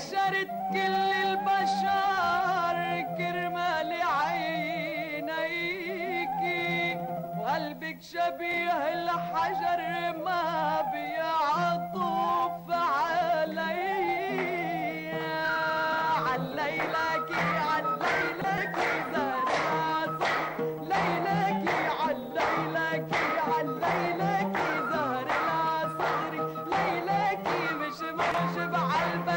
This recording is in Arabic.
الشرط كل البشر كرمال عينيكي وقلبك شبيه الحجر ما بيعطف علي عليلكي عليلكي زهرة ليلكي عليلكي عليلكي زهر العصر ليلكي مش مش بعد